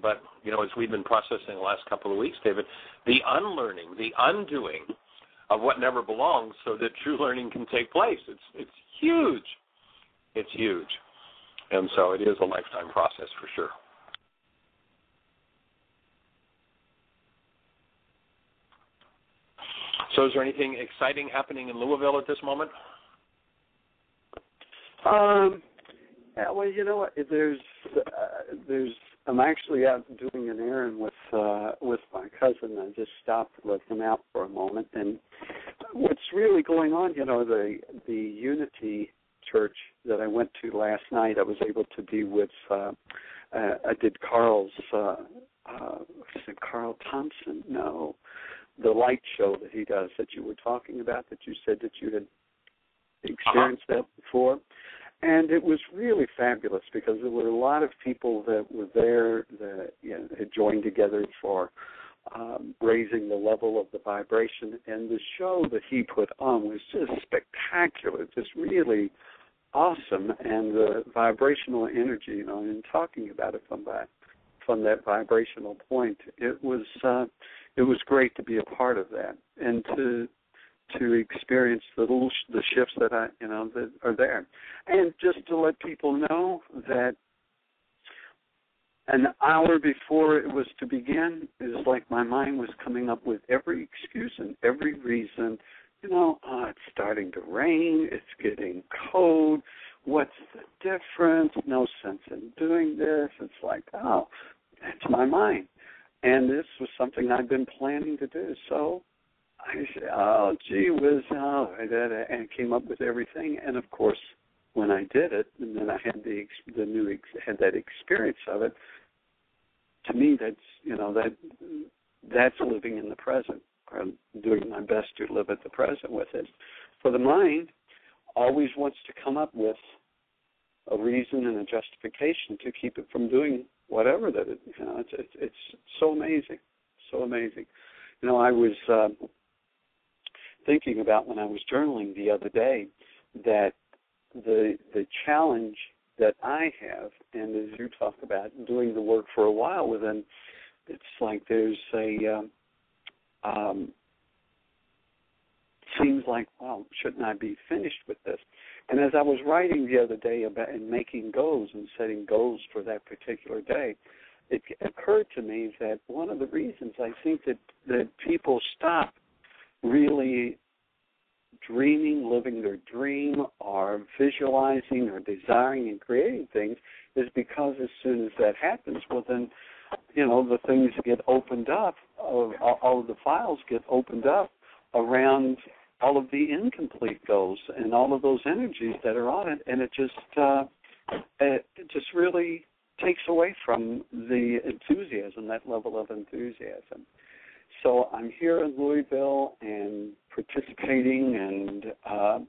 but you know, as we've been processing the last couple of weeks, David, the unlearning, the undoing of what never belongs, so that true learning can take place. It's it's huge. It's huge, and so it is a lifetime process for sure. So, is there anything exciting happening in Louisville at this moment? Um, yeah, well, you know what? There's uh, there's I'm actually out doing an errand with uh with my cousin. I just stopped to let him out for a moment. And what's really going on, you know, the the Unity Church that I went to last night, I was able to be with. uh, uh I did Carl's. uh uh is it Carl Thompson? No, the light show that he does that you were talking about. That you said that you had experienced uh-huh. that before and it was really fabulous because there were a lot of people that were there that you know, had joined together for um, raising the level of the vibration. And the show that he put on was just spectacular, just really awesome. And the vibrational energy, you know, and talking about it from that from that vibrational point, it was uh, it was great to be a part of that and to to experience the little the shifts that I you know that are there, and just to let people know that an hour before it was to begin, it was like my mind was coming up with every excuse and every reason. You know, oh, it's starting to rain. It's getting cold. What's the difference? No sense in doing this. It's like, oh, that's my mind. And this was something I'd been planning to do. So I said, oh, gee whiz, oh, and came up with everything. And of course, when I did it, and then I had the the new had that experience of it. To me, that's you know that that's living in the present, or doing my best to live at the present with it. For the mind, always wants to come up with a reason and a justification to keep it from doing whatever that it. You know, it's it's, it's so amazing, so amazing. You know, I was uh, thinking about when I was journaling the other day that the the challenge that I have, and as you talk about doing the work for a while with them, it's like there's a um, um, seems like well, shouldn't I be finished with this? And as I was writing the other day about and making goals and setting goals for that particular day, it occurred to me that one of the reasons I think that that people stop really dreaming, living their dream, or visualizing or desiring and creating things is because as soon as that happens, well then, you know, the things get opened up, all of the files get opened up around all of the incomplete goals and all of those energies that are on it, and it just uh, it just really takes away from the enthusiasm, that level of enthusiasm. So I'm here in Louisville and participating, and uh,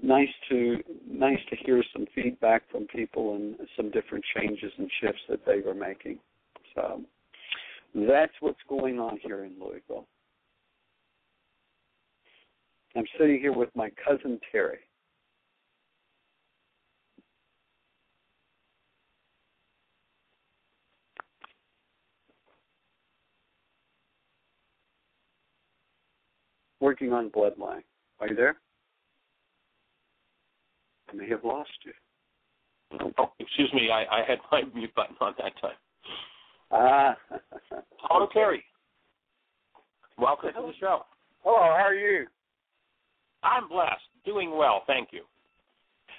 nice to nice to hear some feedback from people and some different changes and shifts that they were making. So that's what's going on here in Louisville. I'm sitting here with my cousin Terry. Working on Bloodline. Are you there? I may have lost you. Oh, excuse me. I, I had my mute button on that time. Ah. Hello, Terry. Welcome to the show. Hello. How are you? I'm blessed. Doing well. Thank you.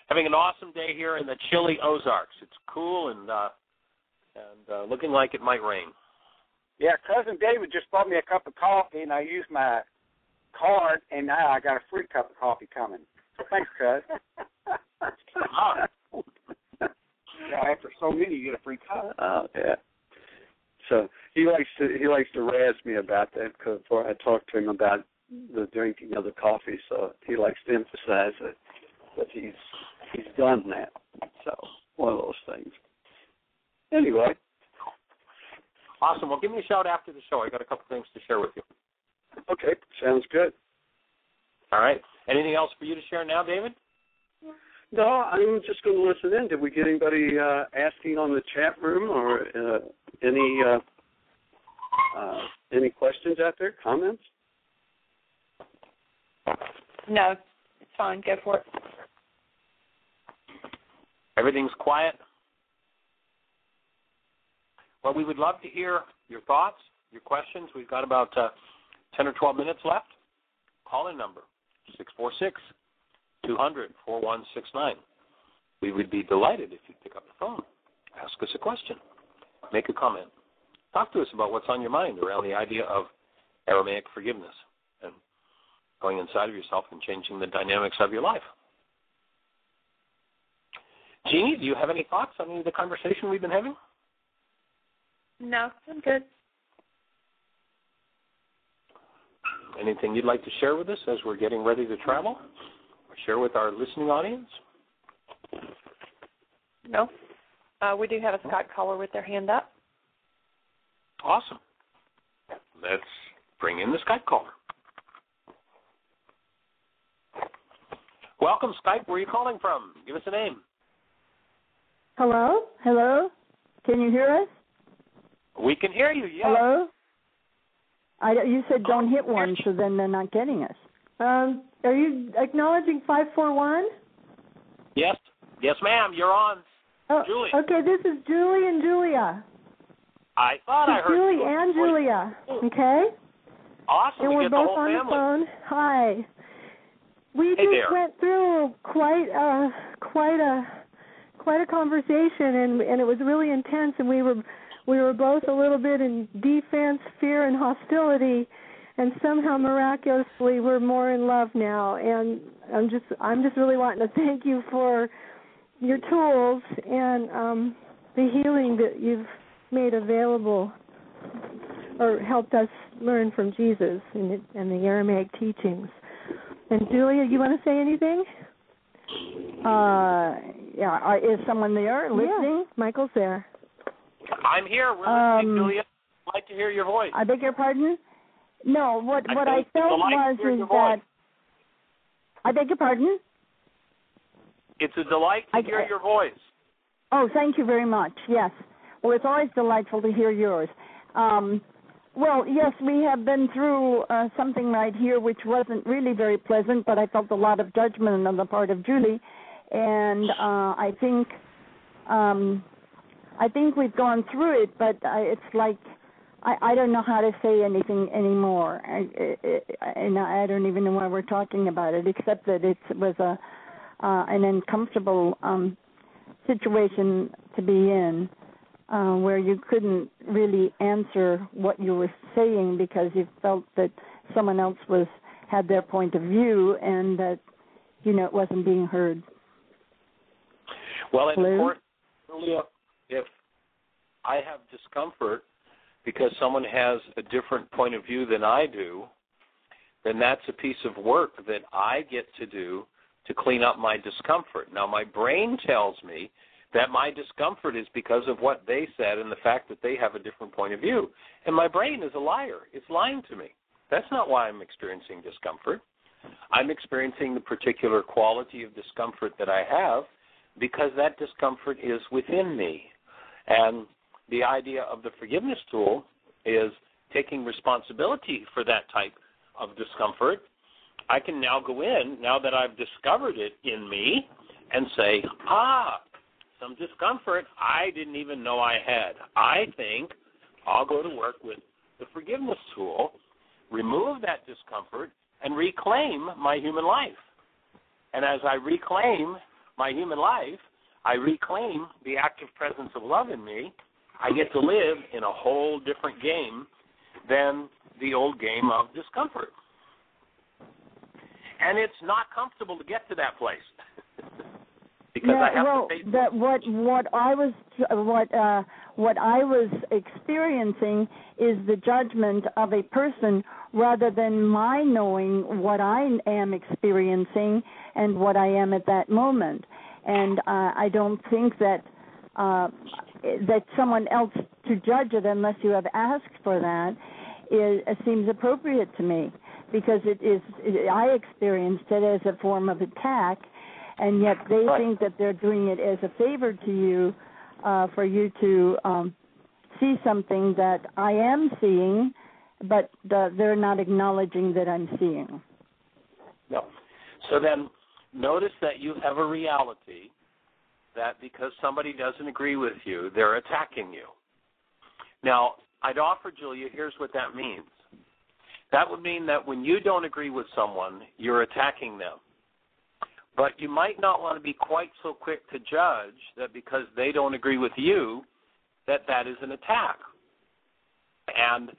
Having an awesome day here in the chilly Ozarks. It's cool and uh, and uh, looking like it might rain. Yeah, cousin David just bought me a cup of coffee, and I used my card, and now I got a free cup of coffee coming. So thanks, cuz. Ah. yeah, after so many, you get a free cup. Oh yeah. So he likes to he likes to razz me about that because before I talk to him about the drinking of the coffee, so he likes to emphasize that that he's he's done that. So one of those things. Anyway. Awesome. Well, give me a shout after the show. I got a couple things to share with you. Okay, sounds good. All right. Anything else for you to share now, David? No, I'm just going to listen in. Did we get anybody uh, asking on the chat room or uh, any uh, uh, any questions out there? Comments? No, it's fine. Go for it. Everything's quiet. Well, we would love to hear your thoughts, your questions. We've got about uh, 10 or 12 minutes left. Call in number 646 200 4169. We would be delighted if you'd pick up the phone, ask us a question, make a comment. Talk to us about what's on your mind around the idea of Aramaic forgiveness and going inside of yourself and changing the dynamics of your life. Jeannie, do you have any thoughts on any of the conversation we've been having? No, I'm good. Anything you'd like to share with us as we're getting ready to travel? Or share with our listening audience? No. Uh, we do have a Skype caller with their hand up. Awesome. Let's bring in the Skype caller. Welcome, Skype. Where are you calling from? Give us a name. Hello? Hello? Can you hear us? We can hear you, yes. Hello? I, you said don't hit one, so then they're not getting us. Um, are you acknowledging 541? Yes. Yes, ma'am. You're on. Oh, Julie. Okay, this is Julie and Julia. I thought I It's heard Julie you. and Julia. Okay? Awesome. and we we're get the both whole on family. the phone. Hi. We Hey just there. went through quite a quite a quite a conversation and and it was really intense and we were we were both a little bit in defense, fear and hostility and somehow miraculously we're more in love now and I'm just I'm just really wanting to thank you for your tools and um the healing that you've made available or helped us learn from Jesus and, the- and the Aramaic teachings. And Julia, you want to say anything? Uh, yeah. Are, is someone there listening? Yeah, Michael's there. I'm here. We're Um, Julia. I'd like to hear your voice. I beg your pardon? No. What I what I felt was is that. voice. I beg your pardon? It's a delight to I- hear your voice. Oh, thank you very much. Yes. Well, it's always delightful to hear yours. Um, well, yes, we have been through uh, something right here which wasn't really very pleasant, but I felt a lot of judgment on the part of Julie, and uh, I think um, I think we've gone through it, but uh, it's like I, I don't know how to say anything anymore, I, I, I, and I don't even know why we're talking about it, except that it was a uh, an uncomfortable um, situation to be in uh, where you couldn't really answer what you were saying because you felt that someone else was had their point of view and that you know it wasn't being heard. Well, and Hello? of course, if I have discomfort because someone has a different point of view than I do, then that's a piece of work that I get to do to clean up my discomfort. Now, my brain tells me that my discomfort is because of what they said and the fact that they have a different point of view. And my brain is a liar. It's lying to me. That's not why I'm experiencing discomfort. I'm experiencing the particular quality of discomfort that I have because that discomfort is within me. And the idea of the forgiveness tool is taking responsibility for that type of discomfort. I can now go in, now that I've discovered it in me, and say, ah, some discomfort I didn't even know I had. I think I'll go to work with the forgiveness tool, remove that discomfort, and reclaim my human life. And as I reclaim my human life, I reclaim the active presence of love in me. I get to live in a whole different game than the old game of discomfort. And it's not comfortable to get to that place. because I have well, to face that what what I was what uh, what I was experiencing is the judgment of a person rather than my knowing what I am experiencing and what I am at that moment. And uh, I don't think that uh, that someone else to judge it unless you have asked for that is, seems appropriate to me because it is I experienced it as a form of attack and yet they Right. think that they're doing it as a favor to you uh, for you to um, see something that I am seeing, but uh, they're not acknowledging that I'm seeing. No. So then notice that you have a reality that because somebody doesn't agree with you, they're attacking you. Now, I'd offer Julia, here's what that means. That would mean that when you don't agree with someone, you're attacking them. But you might not want to be quite so quick to judge that because they don't agree with you, that that is an attack. And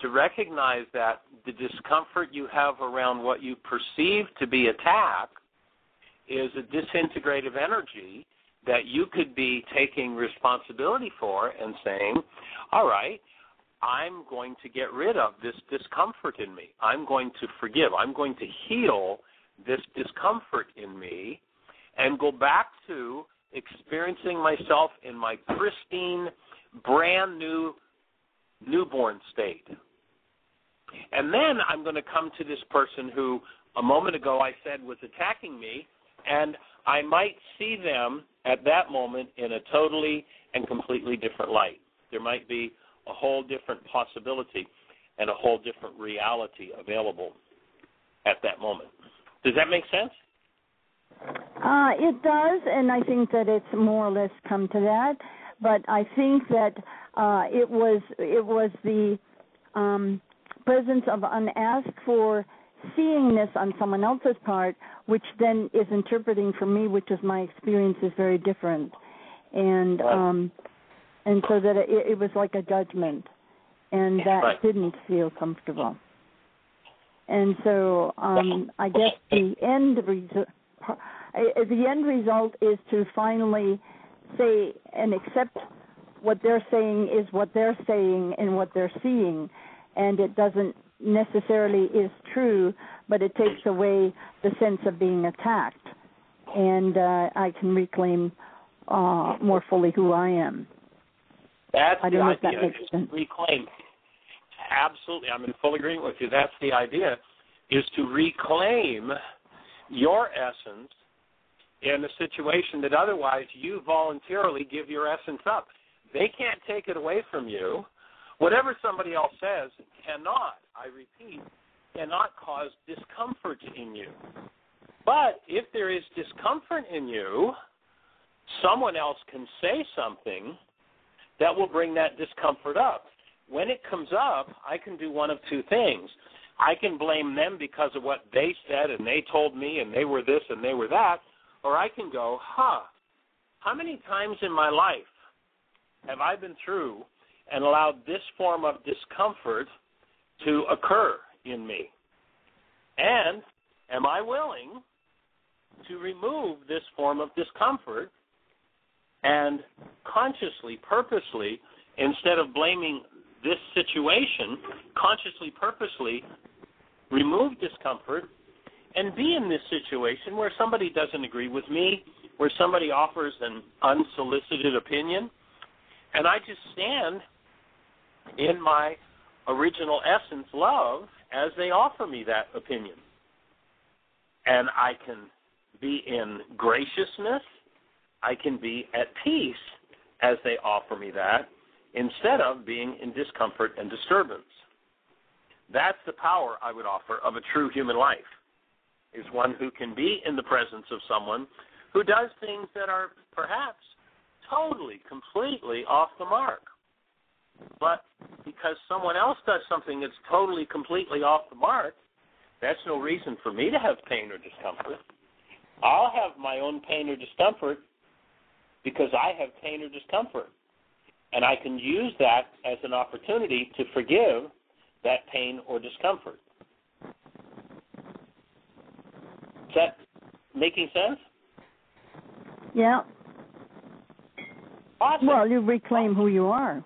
to recognize that the discomfort you have around what you perceive to be attack is a disintegrative energy that you could be taking responsibility for and saying, all right, I'm going to get rid of this discomfort in me. I'm going to forgive. I'm going to heal this discomfort in me and go back to experiencing myself in my pristine, brand new newborn state. And then I'm going to come to this person who a moment ago I said was attacking me, and I might see them at that moment in a totally and completely different light. There might be a whole different possibility and a whole different reality available at that moment. Does that make sense? Uh, it does, and I think that it's more or less come to that. But I think that uh, it was it was the um, presence of unasked for seeingness on someone else's part, which then is interpreting for me, which is my experience is very different, and um, and so that it, it was like a judgment, and that Right. didn't feel comfortable. And so um, I guess the end result the end result is to finally say and accept what they're saying is what they're saying and what they're seeing, and it doesn't necessarily is true, but it takes away the sense of being attacked, and uh, I can reclaim uh, more fully who I am. That's I the don't know if that idea. makes sense. Reclaim. Absolutely, I'm in full agreement with you. That's the idea, is to reclaim your essence in a situation that otherwise you voluntarily give your essence up. They can't take it away from you. Whatever somebody else says cannot, I repeat, cannot cause discomfort in you. But if there is discomfort in you, someone else can say something that will bring that discomfort up. When it comes up, I can do one of two things. I can blame them because of what they said and they told me and they were this and they were that, or I can go, huh, how many times in my life have I been through and allowed this form of discomfort to occur in me? And am I willing to remove this form of discomfort and consciously, purposely, instead of blaming this situation, consciously, purposely remove discomfort and be in this situation where somebody doesn't agree with me, where somebody offers an unsolicited opinion, and I just stand in my original essence, love, as they offer me that opinion. And I can be in graciousness, I can be at peace as they offer me that, instead of being in discomfort and disturbance. That's the power I would offer of a true human life, is one who can be in the presence of someone who does things that are perhaps totally, completely off the mark. But because someone else does something that's totally, completely off the mark, that's no reason for me to have pain or discomfort. I'll have my own pain or discomfort because I have pain or discomfort. And I can use that as an opportunity to forgive that pain or discomfort. Is that making sense? Yeah. Awesome. Well, you reclaim who you are.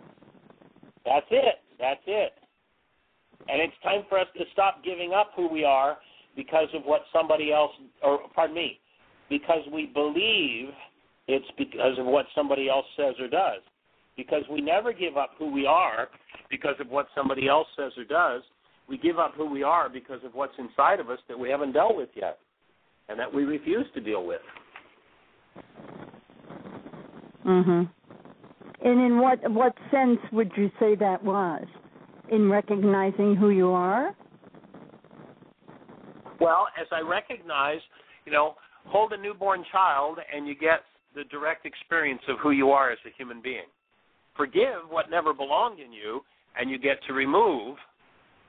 That's it. That's it. And it's time for us to stop giving up who we are because of what somebody else, or pardon me, because we believe it's because of what somebody else says or does. Because we never give up who we are because of what somebody else says or does. We give up who we are because of what's inside of us that we haven't dealt with yet and that we refuse to deal with. Mhm. And in what what sense would you say that was? In recognizing who you are? Well, as I recognize, you know, hold a newborn child and you get the direct experience of who you are as a human being. Forgive what never belonged in you, and you get to remove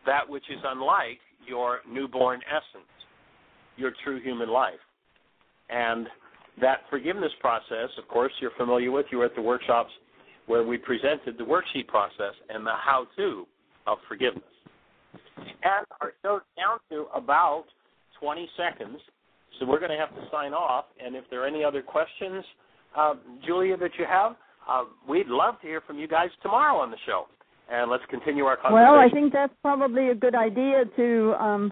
that which is unlike your newborn essence, your true human life. And that forgiveness process, of course, you're familiar with. You were at the workshops where we presented the worksheet process and the how to of forgiveness. And our show's down to about 20 seconds, so we're going to have to sign off. And if there are any other questions, uh, Julia, that you have, uh, we'd love to hear from you guys tomorrow on the show. And let's continue our conversation. Well, I think that's probably a good idea to um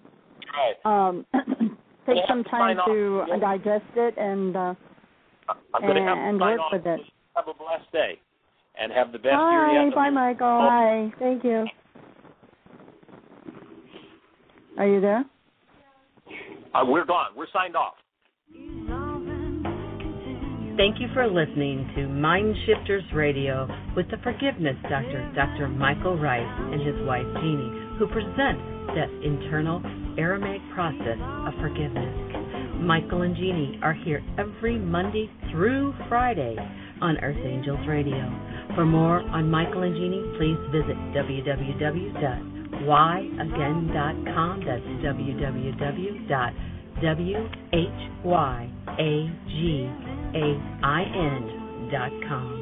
Right. um take Yeah, some time to Yeah. digest it and uh I'm going have to and work with it. Have a blessed day. And have the best year Bye, yet. bye Michael. Oh. Bye. Thank you. Are you there? Uh, we're gone. We're signed off. Thank you for listening to Mind Shifters Radio with the Forgiveness Doctor, Dr. Michael Ryce, and his wife Jeannie, who present that internal Aramaic process of forgiveness. Michael and Jeannie are here every Monday through Friday on Earth Angels Radio. For more on Michael and Jeanie, please visit www.whyagain.com. That's www.whyagain.com.